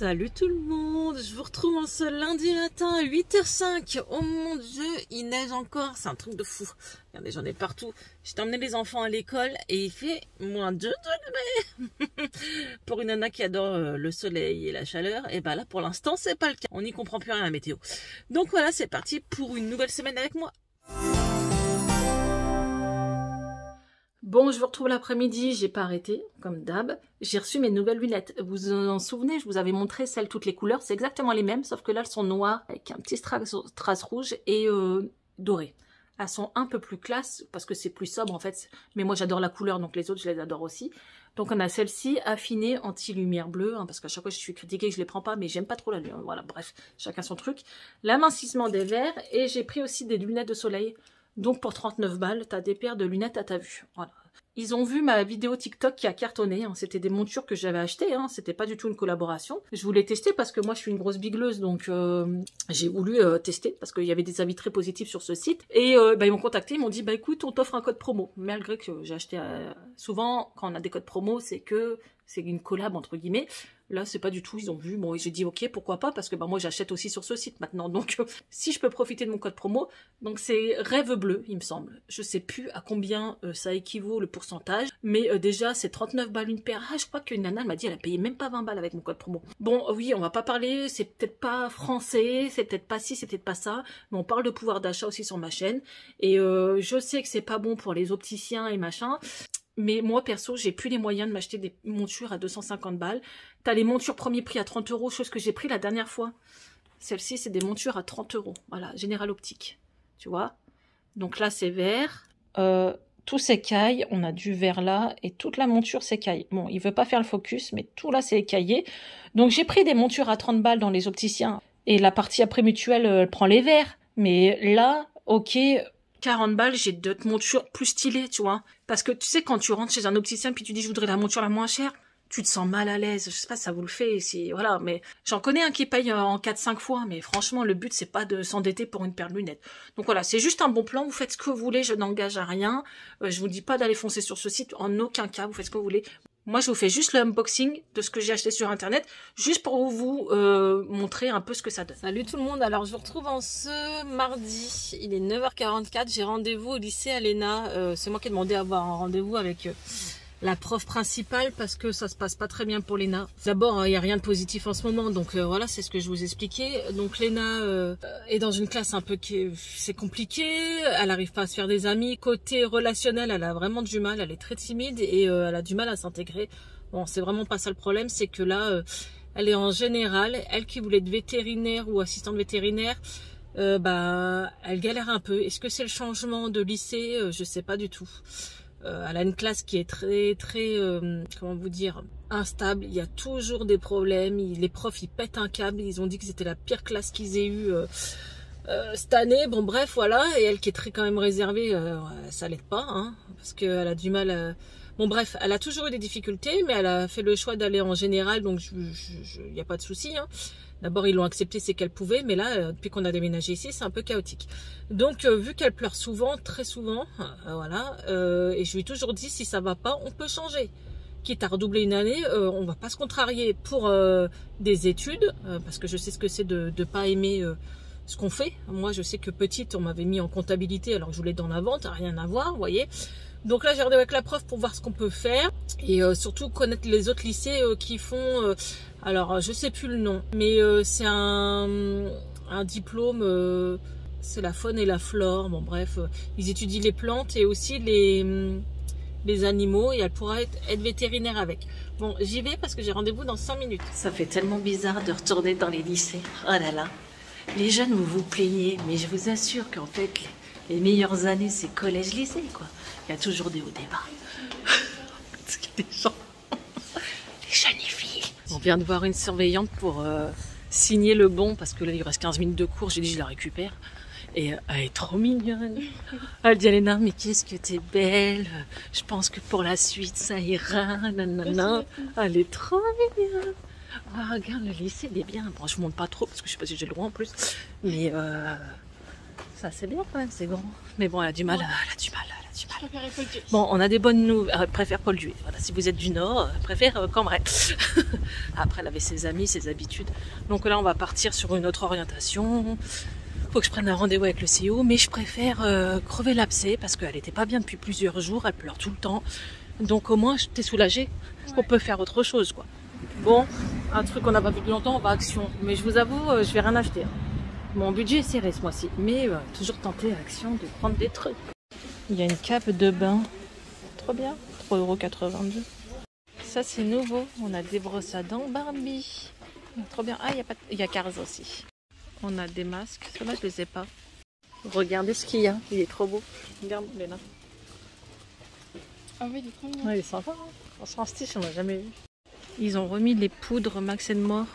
Salut tout le monde, je vous retrouve en ce lundi matin à 8h05. Oh mon dieu, il neige encore, c'est un truc de fou. Regardez, j'en ai partout. J'ai emmené les enfants à l'école et il fait moins 2 degrés. pour une nana qui adore euh, le soleil et la chaleur, et ben là pour l'instant c'est pas le cas. On n'y comprend plus rien à la météo. Donc voilà, c'est parti pour une nouvelle semaine avec moi. Bon, je vous retrouve l'après-midi, j'ai pas arrêté, comme d'hab. J'ai reçu mes nouvelles lunettes. Vous vous en souvenez, je vous avais montré celles toutes les couleurs. C'est exactement les mêmes, sauf que là, elles sont noires, avec un petit strass, strass rouge et euh, doré. Elles sont un peu plus classe, parce que c'est plus sobre en fait. Mais moi, j'adore la couleur, donc les autres, je les adore aussi. Donc on a celle-ci, affinée, anti-lumière bleue, hein, parce qu'à chaque fois, je suis critiquée, je les prends pas, mais j'aime pas trop la lumière. Voilà, bref, chacun son truc. L'amincissement des verres, et j'ai pris aussi des lunettes de soleil. Donc pour 39 balles, t'as des paires de lunettes à ta vue. Voilà. Ils ont vu ma vidéo TikTok qui a cartonné. Hein. C'était des montures que j'avais achetées. Hein. C'était pas du tout une collaboration. Je voulais tester parce que moi, je suis une grosse bigleuse. Donc, euh, j'ai voulu euh, tester parce qu'il y avait des avis très positifs sur ce site. Et euh, bah, ils m'ont contacté. Ils m'ont dit, bah écoute, on t'offre un code promo. Malgré que j'ai acheté... souvent, quand on a des codes promo, c'est que c'est une collab, entre guillemets. Là, c'est pas du tout. Ils ont vu. Bon, j'ai dit ok, pourquoi pas Parce que bah, moi, j'achète aussi sur ce site maintenant. Donc, si je peux profiter de mon code promo, donc c'est rêve bleu, il me semble. Je sais plus à combien euh, ça équivaut le pourcentage, mais euh, déjà, c'est 39 balles une paire. Ah, je crois qu'une nana m'a dit elle a payé même pas 20 balles avec mon code promo. Bon, oui, on va pas parler. C'est peut-être pas français, c'est peut-être pas ci, c'est peut-être pas ça, mais on parle de pouvoir d'achat aussi sur ma chaîne. Et euh, je sais que c'est pas bon pour les opticiens et machin. Mais moi, perso, j'ai plus les moyens de m'acheter des montures à 250 balles. T'as les montures premier prix à 30 euros, chose que j'ai pris la dernière fois. Celle-ci, c'est des montures à 30 euros. Voilà, Général Optique. Tu vois? Donc là, c'est vert. Euh, tout s'écaille. On a du vert là. Et toute la monture s'écaille. Bon, il veut pas faire le focus, mais tout là, c'est écaillé. Donc j'ai pris des montures à 30 balles dans les opticiens. Et la partie après mutuelle, elle prend les verts. Mais là, ok, 40 balles, j'ai d'autres montures plus stylées, tu vois. Parce que tu sais, quand tu rentres chez un opticien puis tu dis je voudrais la monture la moins chère, tu te sens mal à l'aise. Je sais pas, ça vous le fait. Si, voilà, mais j'en connais un qui paye en 4-5 fois, mais franchement, le but, c'est pas de s'endetter pour une paire de lunettes. Donc voilà, c'est juste un bon plan. Vous faites ce que vous voulez. Je n'engage à rien. Euh, je vous dis pas d'aller foncer sur ce site. En aucun cas, vous faites ce que vous voulez. Moi, je vous fais juste l'unboxing de ce que j'ai acheté sur Internet, juste pour vous euh, montrer un peu ce que ça donne. Salut tout le monde, alors je vous retrouve en ce mardi, il est 9h44, j'ai rendez-vous au lycée Alena, euh, c'est moi qui ai demandé à avoir un rendez-vous avec... Euh, la prof principale parce que ça se passe pas très bien pour Léna. D'abord, il n'y a rien de positif en ce moment, donc euh, voilà, c'est ce que je vous expliquais. Donc Léna euh, est dans une classe un peu qui c'est compliqué, elle arrive pas à se faire des amis. Côté relationnel, elle a vraiment du mal, elle est très timide et euh, elle a du mal à s'intégrer. Bon, c'est vraiment pas ça le problème, c'est que là, elle est en général, elle qui voulait être vétérinaire ou assistante vétérinaire, bah, elle galère un peu. Est-ce que c'est le changement de lycée? Je sais pas du tout. Euh, elle a une classe qui est très très euh, comment vous dire instable. Il y a toujours des problèmes. les profs ils pètent un câble. Ils ont dit que c'était la pire classe qu'ils aient eu euh, cette année. Bon bref voilà. Et elle qui est très quand même réservée, ça l'aide pas hein, parce qu'elle a du mal. à... Bon bref, elle a toujours eu des difficultés, mais elle a fait le choix d'aller en général, donc il n'y a pas de souci. Hein. D'abord, ils l'ont accepté, c'est qu'elle pouvait, mais là, euh, depuis qu'on a déménagé ici, c'est un peu chaotique. Donc, euh, vu qu'elle pleure souvent, très souvent, euh, voilà, et je lui ai toujours dit, si ça va pas, on peut changer. Quitte à redoubler une année, on va pas se contrarier pour des études, parce que je sais ce que c'est de ne pas aimer ce qu'on fait. Moi, je sais que petite, on m'avait mis en comptabilité alors que je voulais dans la vente, rien à voir, vous voyez. Donc là, j'ai regardé avec la prof pour voir ce qu'on peut faire et surtout connaître les autres lycées qui font alors, euh, je sais plus le nom, mais euh, c'est un, diplôme, euh, c'est la faune et la flore. Bon, bref, ils étudient les plantes et aussi les, mm, les animaux et elle pourra être, être vétérinaire avec. Bon, j'y vais parce que j'ai rendez-vous dans 5 minutes. Ça fait tellement bizarre de retourner dans les lycées. Oh là là. Les jeunes, vous vous plaignez, mais je vous assure qu'en fait, les, les meilleures années, c'est collège-lycée, quoi. Il y a toujours des hauts débats. Parce qu'il y a des gens on vient de voir une surveillante pour euh, signer le bon parce que là il reste 15 minutes de cours. J'ai dit je la récupère. Et euh, elle est trop mignonne. Elle dit Alena, mais qu'est-ce que t'es belle. Je pense que pour la suite ça ira. Nanana. Elle est trop mignonne. Ah, regarde le lycée, il est bien. Bon, je monte pas trop parce que je sais pas si j'ai le droit en plus. Mais euh, ça c'est bien quand même, c'est grand. Mais bon, elle a du mal, elle a du mal, elle a du mal. Je préférais Paul. Bon, on a des bonnes nouvelles. Euh, préfère Paul. Voilà, si vous êtes du Nord, euh, préfère Cambrai. Après, elle avait ses amis, ses habitudes. Donc là, on va partir sur une autre orientation. Faut que je prenne un rendez-vous avec le CEO, mais je préfère euh, crever l'abcès parce qu'elle était pas bien depuis plusieurs jours. Elle pleure tout le temps. Donc au moins, t'es soulagée. On peut faire autre chose, quoi. Bon, un truc qu'on n'a pas vu depuis longtemps, on va à Action. Mais je vous avoue, euh, je vais rien acheter. hein. Mon budget est serré ce mois-ci. Mais euh, toujours tenté à Action de prendre des trucs. Il y a une cape de bain. Trop bien. 3,82€. Ça, c'est nouveau. On a des brosses à dents Barbie. Trop bien. Ah, il y a, pas... il y a Cars aussi. On a des masques. Ceux-là, je les ai pas. Regardez ce qu'il y a. Il est trop beau. Regarde, il est là. Ah oui, il est trop. Ouais, il est sympa. Hein. Franchement, stitch, on n'a jamais vu. Ils ont remis les poudres Max More.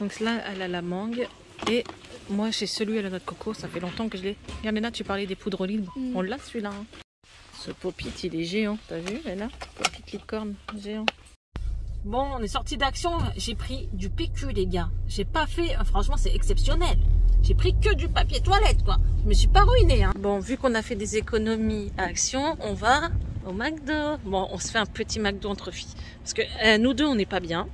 Donc là, elle a la mangue. Et moi, j'ai celui à la noix de coco. Ça fait longtemps que je l'ai. Regarde, Léna, tu parlais des poudres libres. Mm. On l'a celui-là. hein. Ce popit, il est géant. T'as vu, Léna Popit licorne, géant. Bon, on est sorti d'action. J'ai pris du PQ, les gars. J'ai pas fait. euh, Franchement, c'est exceptionnel. J'ai pris que du papier toilette, quoi. Je me suis pas ruinée. Hein. Bon, vu qu'on a fait des économies à Action, on va au McDo. Bon, on se fait un petit McDo entre filles. Parce que euh, nous deux, on n'est pas bien.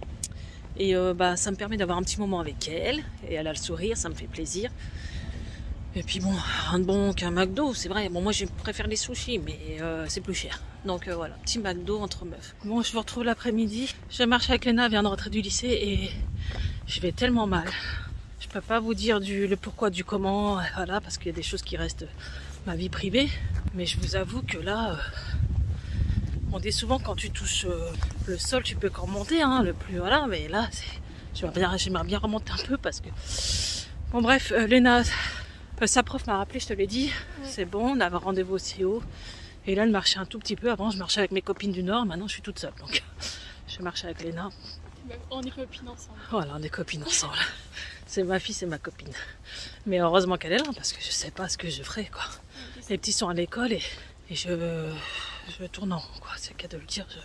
Et euh, bah, ça me permet d'avoir un petit moment avec elle. Et elle a le sourire, ça me fait plaisir. Et puis bon, rien de bon qu'un McDo, c'est vrai. Bon, moi, je préfère les sushis, mais euh, c'est plus cher. Donc voilà, petit McDo entre meufs. Bon, je vous retrouve l'après-midi. Je marche avec elle vient de rentrer du lycée et je vais tellement mal. Je peux pas vous dire le pourquoi du comment, voilà, parce qu'il y a des choses qui restent ma vie privée. Mais je vous avoue que là, on dit souvent quand tu touches euh, le sol, tu peux qu'en monter, hein, le plus voilà. Mais là, j'aimerais bien, j'aimerais bien remonter un peu parce que. Bon bref, euh, Léna, euh, sa prof m'a rappelé, je te l'ai dit, c'est bon, on avait rendez-vous au CEO. Et là, elle marchait un tout petit peu. Avant, je marchais avec mes copines du Nord. Maintenant, je suis toute seule. Donc, je marche avec Léna. Bah, On est copines ensemble. Voilà, on est copines ensemble. C'est ma fille, c'est ma copine. Mais heureusement qu'elle est là parce que je sais pas ce que je ferai quoi. Les petits sont à l'école et, et je, je tourne en quoi. C'est le cas de le dire. Je,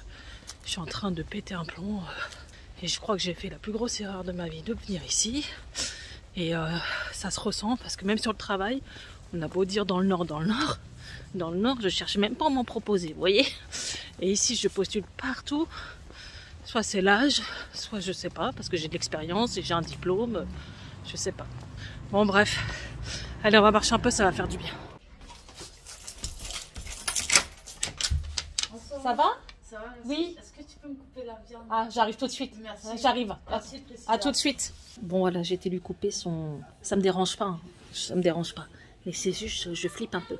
je suis en train de péter un plomb euh, et je crois que j'ai fait la plus grosse erreur de ma vie de venir ici. Et euh, ça se ressent parce que même sur le travail, on a beau dire dans le nord, dans le nord, dans le nord, je cherche même pas à m'en proposer, vous voyez. Et ici, je postule partout. Soit c'est l'âge, soit je sais pas, parce que j'ai de l'expérience et j'ai un diplôme, je sais pas. Bon bref, allez on va marcher un peu, ça va faire du bien. Ça va Ça va, Oui. Est-ce que tu peux me couper la viande Ah, j'arrive tout de suite. Merci. J'arrive. Merci, Priscilla. À tout de suite. Bon voilà, j'ai été lui couper son. Ça me dérange pas. hein. Ça me dérange pas. Mais c'est juste, je flippe un peu.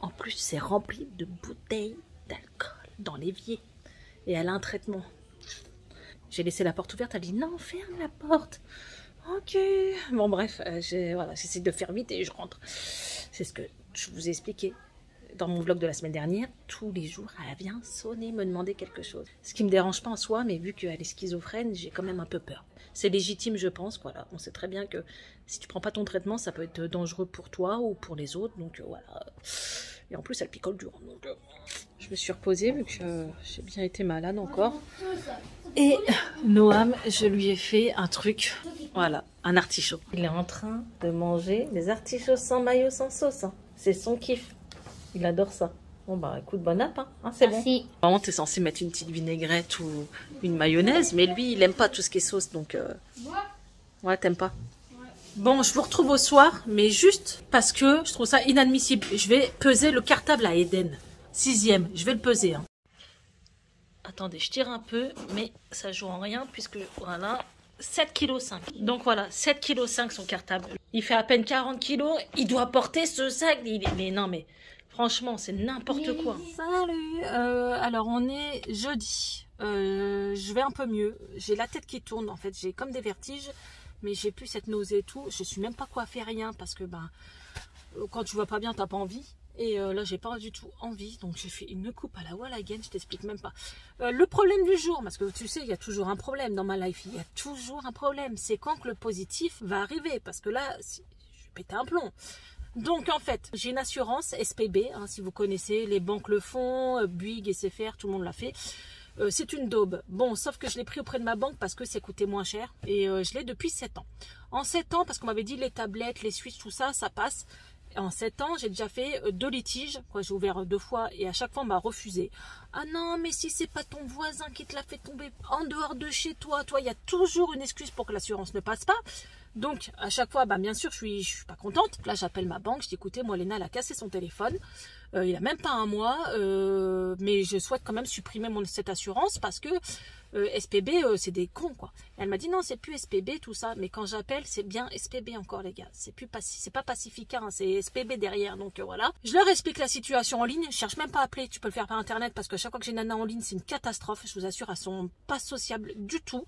En plus, c'est rempli de bouteilles d'alcool dans l'évier. Et elle a un traitement. J'ai laissé la porte ouverte. Elle dit non, ferme la porte. Ok. Bon bref, euh, j'ai- voilà, j'essaie de faire vite et je rentre. C'est ce que je vous ai expliqué dans mon vlog de la semaine dernière. Tous les jours, elle vient sonner, me demander quelque chose. Ce qui me dérange pas en soi, mais vu qu'elle est schizophrène, j'ai quand même un peu peur. C'est légitime, je pense. Voilà, on sait très bien que si tu prends pas ton traitement, ça peut être dangereux pour toi ou pour les autres. Donc euh, voilà. Et en plus, elle picole dur. Donc euh, je me suis reposée vu que euh, j'ai bien été malade encore. Et Noam, je lui ai fait un truc. Voilà, un artichaut. Il est en train de manger des artichauts sans maillot, sans sauce. hein. C'est son kiff. Il adore ça. Bon bah écoute, bon app, hein. Hein, c'est bon. T'es censé mettre une petite vinaigrette ou une mayonnaise, mais lui, il aime pas tout ce qui est sauce, donc... euh, Ouais, t'aimes pas Bon, je vous retrouve au soir, mais juste parce que je trouve ça inadmissible. Je vais peser le cartable à Eden. Sixième, je vais le peser. hein. Attendez, je tire un peu, mais ça joue en rien, puisque voilà, 7,5 kg. Donc voilà, 7,5 kg son cartable. Il fait à peine 40 kg, il doit porter ce sac. Il est- Mais non, mais franchement, c'est n'importe quoi. Salut, euh, alors on est jeudi. Euh, je vais un peu mieux. J'ai la tête qui tourne en fait. J'ai comme des vertiges, mais j'ai plus cette nausée et tout. Je suis même pas coiffée rien parce que ben quand tu vas pas bien, t'as pas envie. Et euh, là, j'ai pas du tout envie, donc j'ai fait une coupe à la wall again. Je t'explique même pas. Le problème du jour, parce que tu sais, il y a toujours un problème dans ma life. Il y a toujours un problème. C'est quand que le positif va arriver, parce que là, si- je vais péter un plomb. Donc en fait, j'ai une assurance SPB, hein, si vous connaissez, les banques le font, euh, Bouygues, SFR, tout le monde l'a fait. Euh, c'est une daube. Bon, sauf que je l'ai pris auprès de ma banque parce que c'est coûté moins cher et euh, je l'ai depuis 7 ans. En 7 ans, parce qu'on m'avait dit les tablettes, les switches, tout ça, ça passe. En 7 ans, j'ai déjà fait euh, deux litiges. J'ai ouvert deux fois et à chaque fois, on m'a refusé. Ah non, mais si c'est pas ton voisin qui te l'a fait tomber en dehors de chez toi, toi, il y a toujours une excuse pour que l'assurance ne passe pas. Donc, à chaque fois, bah, bien sûr, je suis, suis pas contente. Là, j'appelle ma banque. Je dis, écoutez, moi, Léna, elle a cassé son téléphone. Euh, il a même pas un mois. euh, mais je souhaite quand même supprimer mon, cette assurance parce que euh, SPB, euh, c'est des cons, quoi. Elle m'a dit, non, c'est plus SPB, tout ça. Mais quand j'appelle, c'est bien SPB encore, les gars. C'est plus pas Pacifica, hein, c'est SPB derrière. Donc, voilà. Je leur explique la situation en ligne. Je cherche même pas à appeler. Tu peux le faire par Internet parce que chaque fois que j'ai nana en ligne, c'est une catastrophe. Je vous assure, elles sont pas sociables du tout.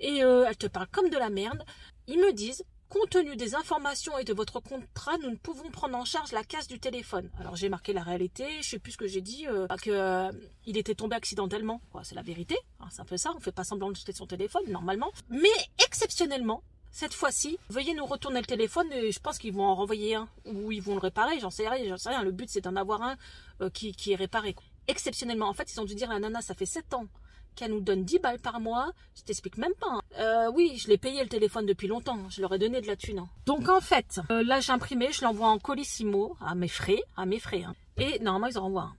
Et elles te parlent comme de la merde. Ils me disent, compte tenu des informations et de votre contrat, nous ne pouvons prendre en charge la casse du téléphone. Alors j'ai marqué la réalité, je sais plus ce que j'ai dit, euh, que euh, il était tombé accidentellement. C'est la vérité, hein, c'est un peu ça. On fait pas semblant de jeter son téléphone normalement, mais exceptionnellement. Cette fois-ci, veuillez nous retourner le téléphone et je pense qu'ils vont en renvoyer un ou ils vont le réparer. J'en sais rien. J'en sais rien. Le but c'est d'en avoir un euh, qui, qui est réparé. Exceptionnellement, en fait, ils ont dû dire à la nana, ça fait 7 ans qu'elle nous donne 10 balles par mois. Je t'explique même pas. hein. Euh, oui, je l'ai payé le téléphone depuis longtemps. Je leur ai donné de la thune. hein. Donc en fait, euh, là j'ai imprimé, je l'envoie en colissimo à mes frais, à mes frais. hein. Et normalement ils en renvoient.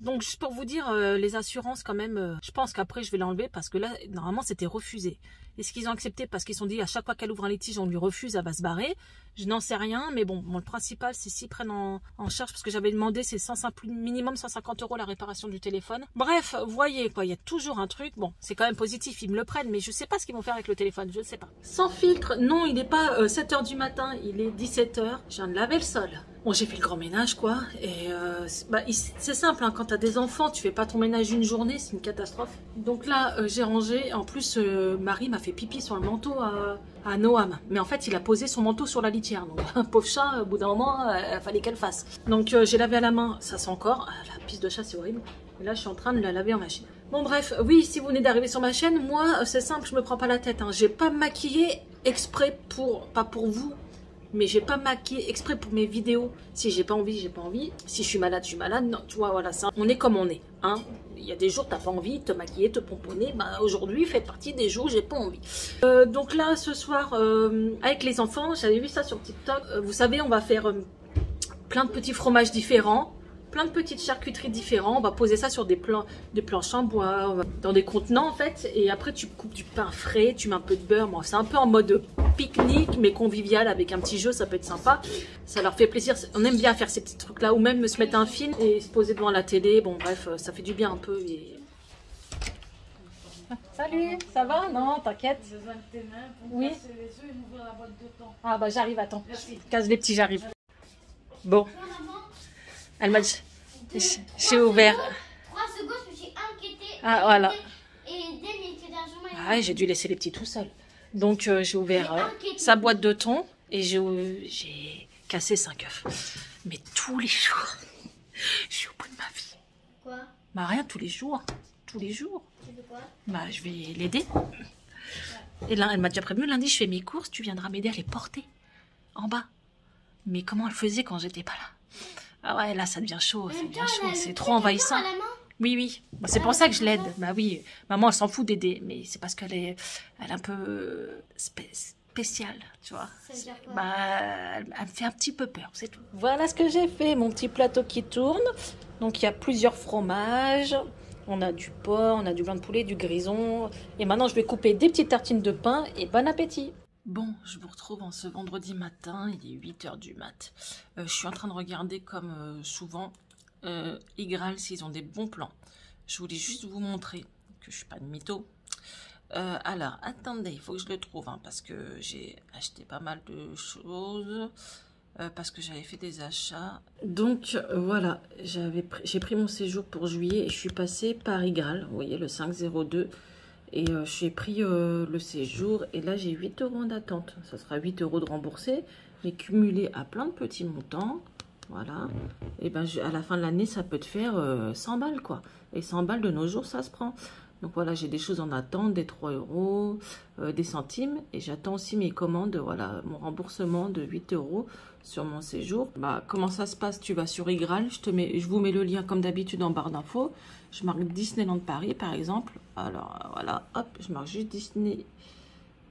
Donc juste pour vous dire, euh, les assurances quand même, euh, je pense qu'après je vais l'enlever parce que là normalement c'était refusé. Est-ce qu'ils ont accepté parce qu'ils sont dit à chaque fois qu'elle ouvre un litige on lui refuse, elle va se barrer Je n'en sais rien, mais bon, bon, le principal c'est s'ils prennent en, charge parce que j'avais demandé c'est 105 minimum 150 euros la réparation du téléphone. Bref, voyez quoi, il y a toujours un truc. Bon, c'est quand même positif, ils me le prennent, mais je sais pas ce qu'ils vont faire avec le téléphone, je ne sais pas. Sans filtre, non, il n'est pas 7h du matin, il est 17h. Je viens de laver le sol. Bon, j'ai fait le grand ménage, quoi. Et euh, c'est bah, c'est simple, hein, quand t'as des enfants, tu fais pas ton ménage une journée, c'est une catastrophe. Donc là, euh, j'ai rangé. En plus, euh, Marie m'a fait pipi sur le manteau à, à Noam. Mais en fait, il a posé son manteau sur la litière. Donc, pauvre chat, au bout d'un moment, il fallait qu'elle fasse. Donc, j'ai lavé à la main, ça sent encore. Ah, La piste de chat, c'est horrible. Et là, je suis en train de la laver en machine. Bon, bref, oui, si vous venez d'arriver sur ma chaîne, moi, c'est simple, je me prends pas la tête. Hein. J'ai pas maquillé exprès pour, pas pour vous, mais j'ai pas maquillé exprès pour mes vidéos. Si j'ai pas envie, j'ai pas envie. Si je suis malade, je suis malade. Non, tu vois, voilà, ça. On est comme on est, hein. Il y a des jours, t'as pas envie de te maquiller, te pomponner. Bah, aujourd'hui, fait partie des jours où j'ai pas envie. Euh, donc là, ce soir, euh, avec les enfants, j'avais vu ça sur TikTok. Euh, vous savez, on va faire plein de petits fromages différents. Plein de petites charcuteries différentes. On va poser ça sur des, plans, des planches en bois, dans des contenants en fait. Et après, tu coupes du pain frais, tu mets un peu de beurre. Bon, c'est un peu en mode pique-nique, mais convivial avec un petit jeu, ça peut être sympa. Ça leur fait plaisir. On aime bien faire ces petits trucs-là, ou même se mettre un film et se poser devant la télé. Bon, bref, euh, ça fait du bien un peu. Et... Salut, ça va? Non, t'inquiète. Oui. Ah bah j'arrive, attends. Merci. Casse les petits, j'arrive. Bon. Elle m'a dit, j'ai ouvert. 3 secondes, je me suis inquiétée. Ah, voilà. Ah j'ai dû laisser les petits tout seuls. Donc euh, j'ai ouvert euh, sa boîte de thon et j'ai j'ai cassé 5 œufs. Mais tous les jours, je suis au bout de ma vie. Quoi? Bah rien, tous les jours. Tous les jours. Tu veux quoi? Bah je vais l'aider. Et là, elle m'a déjà prévenu, lundi je fais mes courses, tu viendras m'aider à les porter. En bas. Mais comment elle faisait quand j'étais pas là? Ah ouais, là ça devient chaud, ça devient chaud, c'est trop envahissant. Oui, oui. Bah, c'est pour ça que je l'aide. Bah oui, maman, elle s'en fout d'aider, mais c'est parce qu'elle est, elle est un peu euh, spé- spéciale, tu vois. Bah, elle, elle me fait un petit peu peur, c'est tout. Voilà ce que j'ai fait, mon petit plateau qui tourne. Donc il y a plusieurs fromages. On a du porc, on a du blanc de poulet, du grison. Et maintenant, je vais couper des petites tartines de pain et bon appétit. Bon, je vous retrouve en ce vendredi matin, il est 8h du mat. Euh, je suis en train de regarder comme euh, souvent euh, Igral s'ils ont des bons plans. Je voulais juste vous montrer que je suis pas de mytho. Euh, alors, attendez, il faut que je le trouve hein, parce que j'ai acheté pas mal de choses. euh, parce que j'avais fait des achats. Donc voilà, j'ai pris mon séjour pour juillet et je suis passée par Igral, vous voyez le 502. Et euh, j'ai pris euh, le séjour et là j'ai 8 euros en attente. Ça sera 8 euros de remboursé, mais cumulé à plein de petits montants. Voilà. Et ben à la fin de l'année, ça peut te faire euh, 100 balles quoi. Et 100 balles de nos jours, ça se prend. Donc voilà, j'ai des choses en attente, des 3 euros, euh, des centimes. Et j'attends aussi mes commandes, voilà, mon remboursement de 8 euros sur mon séjour. Bah, comment ça se passe? Tu vas sur Igral, je, je vous mets le lien comme d'habitude en barre d'infos. Je marque Disneyland Paris par exemple. Alors voilà, hop, je marque juste Disney.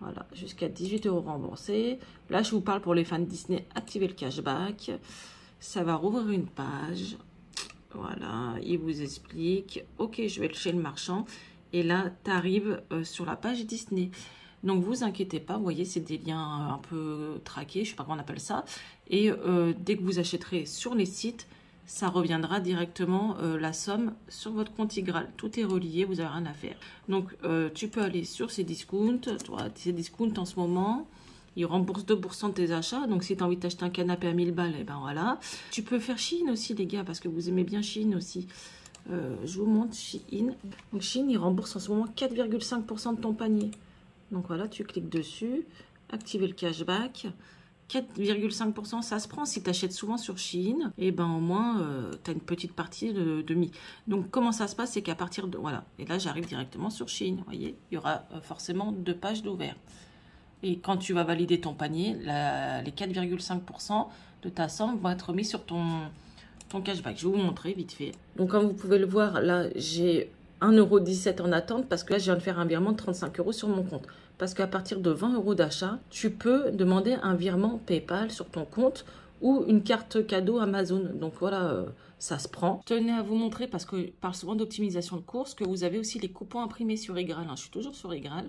Voilà, jusqu'à 18 euros remboursés. Là, je vous parle pour les fans Disney, activez le cashback. Ça va rouvrir une page. Voilà, il vous explique. Ok, je vais chez le marchand. Et là, tu arrives euh, sur la page Disney. Donc, vous inquiétez pas, vous voyez, c'est des liens euh, un peu traqués, je sais pas comment on appelle ça. Et euh, dès que vous achèterez sur les sites, ça reviendra directement la somme sur votre compte Igral. Tout est relié, vous n'avez rien à faire. Donc, tu peux aller sur ces discounts. Toi, ces discounts en ce moment, ils remboursent 2% de tes achats. Donc, si tu as envie d'acheter un canapé à 1000 balles, eh ben voilà. Tu peux faire Chine aussi, les gars, parce que vous aimez bien Chine aussi. Euh, je vous montre Shein. Donc Shein, il rembourse en ce moment 4,5% de ton panier. Donc voilà, tu cliques dessus, activer le cashback. 4,5%, ça se prend. Si tu achètes souvent sur Shein, et eh ben au moins, euh, tu as une petite partie de demi. Donc comment ça se passe? C'est qu'à partir de... Voilà, et là j'arrive directement sur Shein. Vous voyez, il y aura euh, forcément deux pages d'ouvert. Et quand tu vas valider ton panier, les 4,5% de ta somme vont être mis sur ton, ton cashback. Je vais vous montrer vite fait. Donc comme vous pouvez le voir, là j'ai 1,17€ en attente parce que là je viens de faire un virement de 35 euros sur mon compte. Parce qu'à partir de 20 euros d'achat, tu peux demander un virement PayPal sur ton compte ou une carte cadeau Amazon. Donc voilà, euh, ça se prend. Je tenais à vous montrer, parce que je parle souvent d'optimisation de course, que vous avez aussi les coupons imprimés sur Igral. Hein. Je suis toujours sur Igral.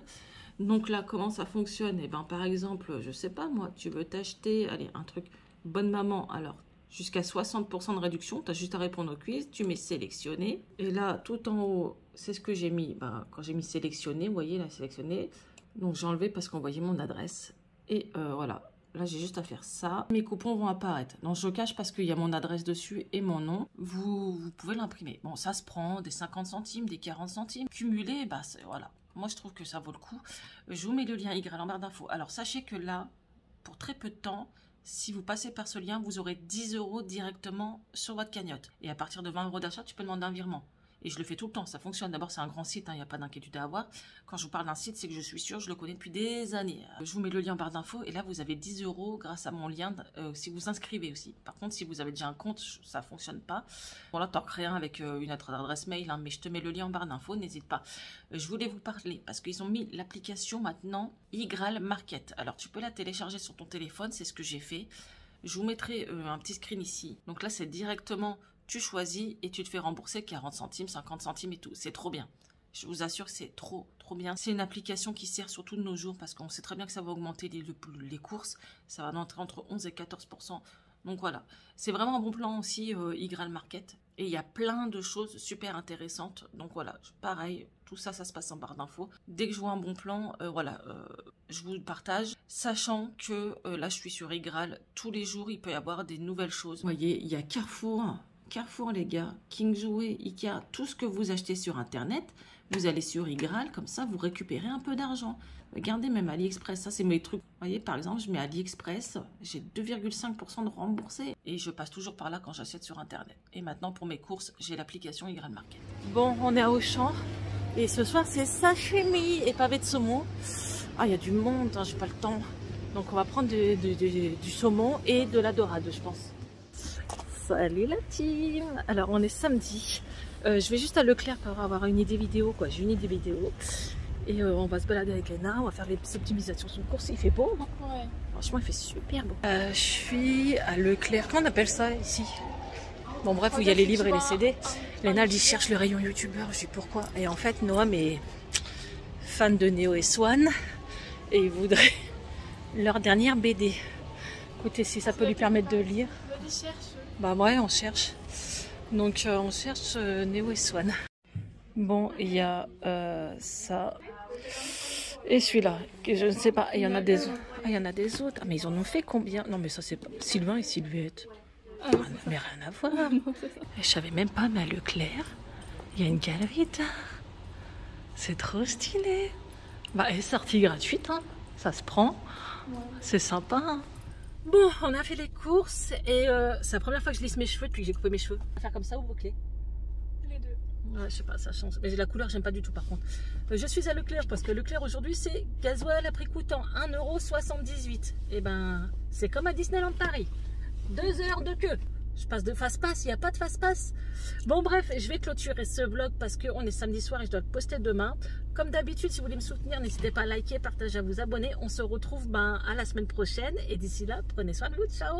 Donc là, comment ça fonctionne? Eh ben, par exemple, je sais pas moi, tu veux t'acheter, allez, un truc bonne maman. Alors, jusqu'à 60% de réduction. Tu as juste à répondre au quiz, tu mets sélectionné. Et là, tout en haut, c'est ce que j'ai mis. Bah, quand j'ai mis sélectionné, vous voyez, là, sélectionné. Donc j'ai enlevé parce qu'on voyait mon adresse. Et euh, voilà, là j'ai juste à faire ça. Mes coupons vont apparaître. Donc je cache parce qu'il y a mon adresse dessus et mon nom. Vous, vous pouvez l'imprimer. Bon, ça se prend des 50 centimes, des 40 centimes. Cumulé, bah voilà. Moi je trouve que ça vaut le coup. Je vous mets le lien Y en barre d'infos. Alors sachez que là, pour très peu de temps, si vous passez par ce lien, vous aurez 10 euros directement sur votre cagnotte. Et à partir de 20 euros d'achat, tu peux demander un virement. Et je le fais tout le temps, ça fonctionne. D'abord, c'est un grand site, il hein, n'y a pas d'inquiétude à avoir. Quand je vous parle d'un site, c'est que je suis sûre, je le connais depuis des années. Euh, je vous mets le lien en barre d'infos et là, vous avez 10 euros grâce à mon lien euh, si vous inscrivez aussi. Par contre, si vous avez déjà un compte, ça fonctionne pas. Bon, là, tu en crées un avec euh, une autre adresse mail, hein, mais je te mets le lien en barre d'infos, n'hésite pas. je voulais vous parler parce qu'ils ont mis l'application maintenant Igral Market. Alors, tu peux la télécharger sur ton téléphone, c'est ce que j'ai fait. Je vous mettrai un petit screen ici. Donc là, c'est directement tu choisis et tu te fais rembourser 40 centimes, 50 centimes et tout. C'est trop bien. Je vous assure c'est trop, trop bien. C'est une application qui sert surtout de nos jours parce qu'on sait très bien que ça va augmenter les, courses. Ça va entrer entre 11 et 14 donc voilà, c'est vraiment un bon plan aussi, euh, Igral Market. Et il y a plein de choses super intéressantes. Donc voilà, pareil, tout ça, ça se passe en barre d'infos. Dès que je vois un bon plan, euh, voilà, euh, je vous le partage. Sachant que là, je suis sur Igral, tous les jours, il peut y avoir des nouvelles choses. Vous voyez, il y a Carrefour, Carrefour les gars, King Jouet, Ikea, tout ce que vous achetez sur Internet, vous allez sur Igral, comme ça vous récupérez un peu d'argent. Regardez même AliExpress, ça c'est mes trucs. Vous voyez par exemple, je mets AliExpress, j'ai 2,5% de remboursé et je passe toujours par là quand j'achète sur Internet. Et maintenant pour mes courses, j'ai l'application Igral Market. Bon, on est à Auchan et ce soir c'est sashimi et pavé de saumon. Ah, il y a du monde, hein, j'ai pas le temps. Donc on va prendre du saumon et de la dorade, je pense. Salut la team Alors on est samedi. Euh, je vais juste à Leclerc pour avoir une idée vidéo quoi. J'ai une idée vidéo. Et euh, on va se balader avec Lena, on va faire les optimisations sur course. Il fait beau, hein ouais. Franchement, il fait super beau. Euh, je suis à Leclerc. Comment on appelle ça ici? Bon, bref, où il y a les livres et les CD. Lena, elle dit cherche le rayon youtubeur. Je dis pourquoi? Et en fait, Noam est fan de Neo et Swan. Et il voudrait leur dernière BD. Écoutez, si ça peut lui permettre de lire. Bah ouais, on cherche. Donc euh, on cherche euh, Neo et Swan. Bon, il y a euh, ça. Et celui-là, je ne sais pas. Il y en a des autres. Ah, il y en a des autres. Ah, mais ils en ont fait combien? Non, mais ça c'est pas. Sylvain et Sylvette. Ah, mais rien à voir. je savais même pas, mais à Leclerc, il y a une galerie d'art. C'est trop stylé. Bah, elle est sortie gratuite, hein. Ça se prend. C'est sympa. Hein. Bon, on a fait les courses et euh, c'est la première fois que je lisse mes cheveux depuis que j'ai coupé mes cheveux. On va faire comme ça ou boucler Les deux. Ouais, je sais pas, ça change. Mais la couleur, j'aime pas du tout par contre. Euh, je suis à Leclerc parce que Leclerc aujourd'hui, c'est gasoil à prix coûtant 1,78€. Et eh ben, c'est comme à Disneyland Paris. Deux heures de queue. Je passe de face-passe, il n'y a pas de face-passe. Bon bref, je vais clôturer ce vlog parce qu'on est samedi soir et je dois le poster demain. Comme d'habitude, si vous voulez me soutenir, n'hésitez pas à liker, partager, à vous abonner. On se retrouve ben, à la semaine prochaine. Et d'ici là, prenez soin de vous. Ciao